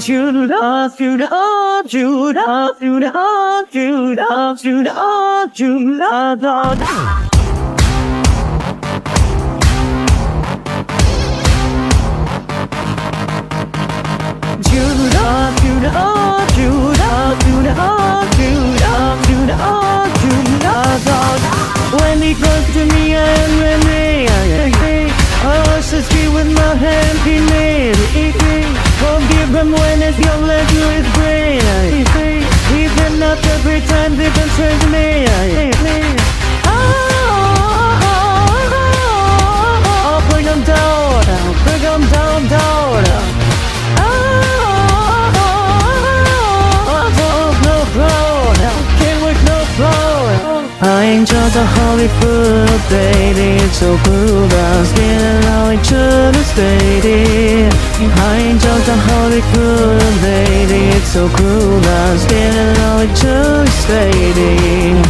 Judah, Judah, Judah, Judah, Judah, Judah, Judah, Judah. Judah, to his brain. Even not every time they betray me. Oh, bring him down, bring him down, down. I ain't just a Hollywood baby It's so cool still how each other steady I ain't just a Hollywood baby So cool but still how each other steady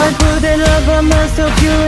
I put up on myself purely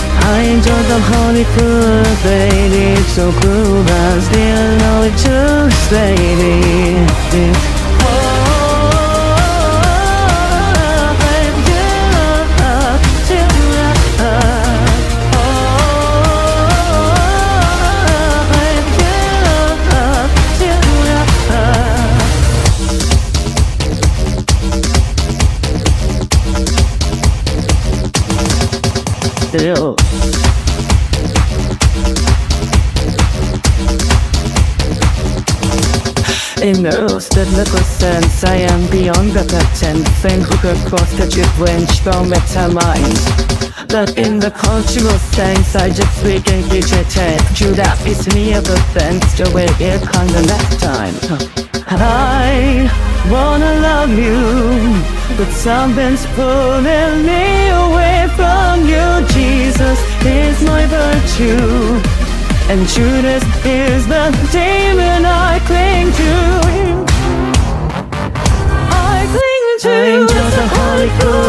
I ain't just a Hollywood baby. It's so cool but still know each other steady Still. Immersed in little sense, I am beyond the pretense Thing who could cross the range from meta mind But in the cultural sense, I just speak in digitech Judah is near the fence, the way it comes the next time. I wanna love you But something's pulling me away from you. Jesus is my virtue and Judas is the demon I cling to. I cling to just a Hollywood